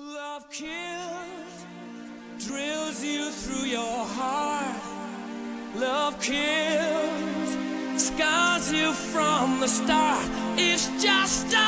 Love kills, drills you through your heart. Love kills, scars you from the start. It's just a